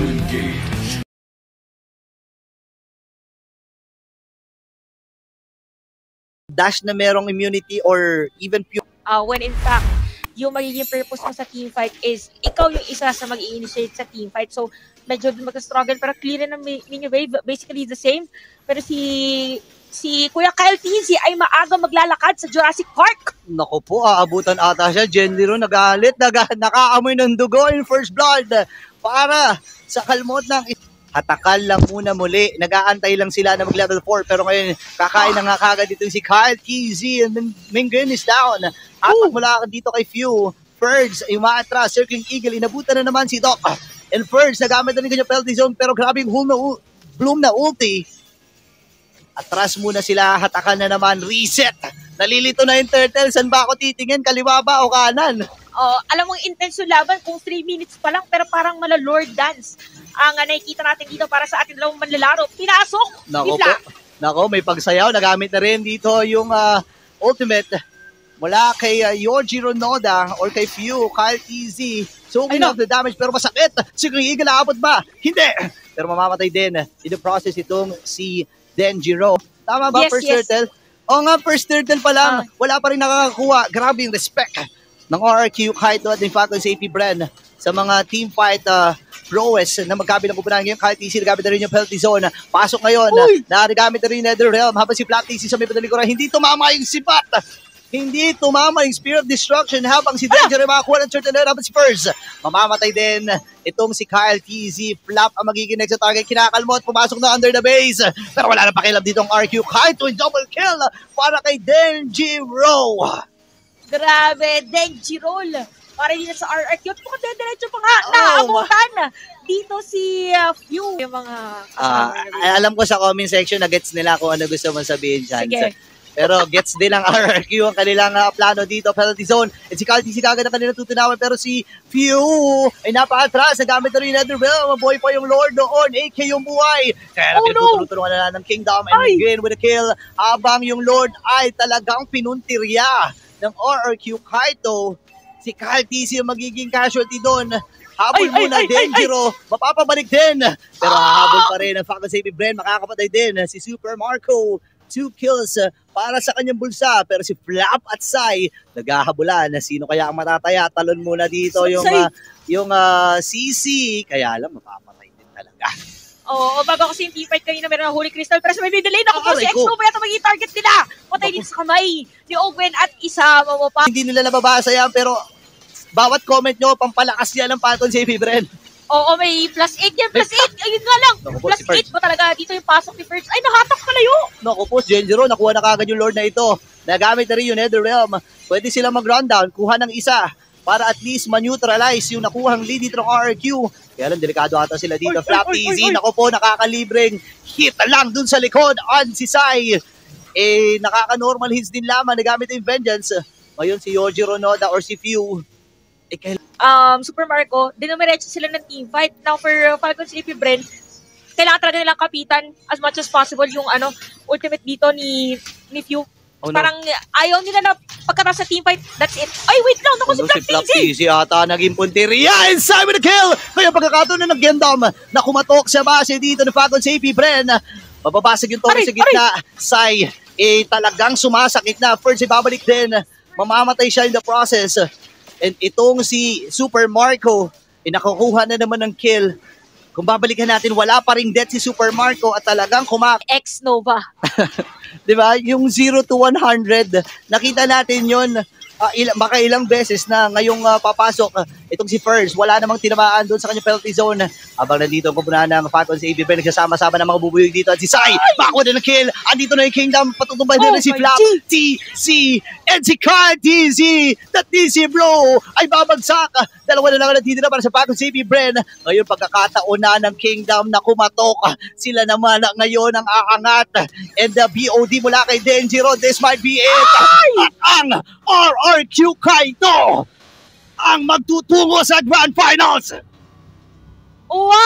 to engage. dash na merong immunity or even pure uh, when in fact, yung magiging purpose mo sa team fight is ikaw yung isa sa mag initiate sa team fight. So, medyo mag-struggle pero clear na ninyo wave, basically the same. Pero si si Kuya Kyle Tizzy ay maaga maglalakad sa Jurassic Park. Nako po, aabutan ata siya. Genliro nagalit, naga, nakaamoy ng dugo in first blood para sa kalmot ng hatakal lang muna muli. Nag-aantay lang sila na mag-level 4 pero ngayon kakain na nga kagad dito si Kyle KZ and Mingren is down. Atak mula dito kay Few. Ferds ay umaatras. Circling Eagle, inabutan na naman si Doc. And Ferds, nagamit na rin kanya penalty zone pero grabe yung na, bloom na ulti. Atras muna sila, hatakan na naman, reset. Nalilito na yung turtle, saan ba ako titingin? Kaliwa ba o kanan? Oh, alam mo, intense yung laban kung 3 minutes pa lang pero parang mala Lord Dance ang uh, nakikita natin dito para sa ating dalawang manlalaro. Pinasok! Nako po. Nako, may pagsayaw. Nagamit na rin dito yung uh, ultimate mula kay uh, Yoji Ronoda or kay Few, Kyle Easy. So, off the damage pero masakit. Siguro Eagle aabot ba? Hindi! Pero mamamatay din in the process itong si Denjiro. Tama ba, yes, first yes. turtle? O nga, first turtle pa lang. Uh, wala pa rin nakakakuha. Grabe yung respect ng RRQ kahit doon din Falcon Safety Brand sa mga team fight uh, prowess na magkabilang kupunan ngayon. Kahit easy, nagamit na rin yung penalty zone. Pasok ngayon, Uy! na nagamit na rin yung Netherrealm habang si Flat easy sa may padalikuran. Hindi tumama yung sipat. Hindi tumama yung Spear of Destruction habang si Danger ay makakuha ng certain habang si Spurs. Mamamatay din itong si Kyle TZ. Flap ang magiging next target. Kinakalmot, pumasok na under the base. Pero wala na pakialam dito ang RQ. Kahit to double kill para kay Denji Rowe. Grabe, Denji Roll. Para dito sa RRQ. At mukhang diretso pa nga, oh, naabutan dito si uh, Few. Yung mga uh, alam ko sa comment section na gets nila kung ano gusto mong sabihin, Chance. Sige. Pero gets din ang RRQ ang kanilang uh, plano dito, penalty zone. At si Calty si kagad ang kanilang tutunawan. Pero si Few ay napakatras. Nagamit na rin Netherville. Mabuhay pa yung Lord doon. AK yung buhay. Kaya oh, no. na lang ng Kingdom and ay. again with a kill. Habang yung Lord ay talagang pinuntirya ng RRQ Kaito. Si TC yung magiging casualty doon. Habol ay, muna, ay, Denjiro. Ay, ay. Mapapabalik din. Pero ah! hahabol pa rin ang Falcon Saving Brand. Makakapatay din si Super Marco. Two kills uh, para sa kanyang bulsa. Pero si Flap at Sai naghahabulan na sino kaya ang matataya. Talon muna dito yung, uh, yung uh, CC. Kaya alam, mapapatay din talaga. Oo, bago kasi yung team fight kanina meron ng Holy Crystal pero sa may delay na po si Expo yata magiging target nila. Patay din sa kamay ni Owen at isa mo pa. Hindi nila nababasa yan pero bawat comment nyo, pampalakas yan ng Phantom Safety Brand. Oo, may plus 8 yan, plus 8. Ayun nga lang, Naku plus si 8 ba talaga dito yung pasok ni First? Ay, nahatak palayo. Naku po, Genjiro, nakuha na kagad yung Lord na ito. Nagamit na rin yung Netherrealm. Pwede sila mag-rundown, kuha ng isa para at least ma-neutralize yung nakuhang lead dito ng RRQ. Kaya lang, delikado ata sila dito. Oy, Flap oy, easy. Oy, Naku po, nakakalibreng hit lang dun sa likod. On si Sai. Eh, nakaka-normal hits din lamang. Nagamit yung Vengeance. Ngayon si Yoji Ronoda or si Few. Eh, kailan... Um, Super Marco, dinumiretso sila ng team fight. Now, for uh, Falcon Sleepy Brent, kailangan talaga nilang kapitan as much as possible yung ano ultimate dito ni ni Few Oh, no. Parang ayaw nila na pagkatapos sa team fight, that's it. Ay, wait lang, naku si Black si TZ. ata naging punteriya and Simon the kill. Kaya pagkakataon na nag-gendom na kumatok sa base dito ng Falcon Safety Bren. Mababasag yung torre sa gitna. Sai, eh talagang sumasakit na. First, ibabalik din. Mamamatay siya in the process. And itong si Super Marco, eh, nakukuha na naman ng kill. Kung babalikan natin, wala pa ring death si Super Marco at talagang kumak... Ex-Nova. 'Di ba? Yung 0 to 100, nakita natin 'yon uh, il- baka ilang beses na ngayong uh, papasok uh, itong si First, wala namang tinamaan doon sa kanyang penalty zone. Habang nandito ang kumpunan ng Falcons, si ABB nagsasama-sama ng mga bubuyog dito. At si Sai, bako din ang kill. Andito na yung Kingdom, patutumbay oh si Flap, TC, and si Carl TZ. That TC bro ay babagsak. Dalawa na lang ang natitira para sa Falcons AB Bren. Ngayon pagkakataon na ng Kingdom na kumatok. Sila naman ngayon ang aangat. And the BOD mula kay Denjiro, this might be it. At ang RRQ Kaido ang magtutungo sa Grand Finals! Wow!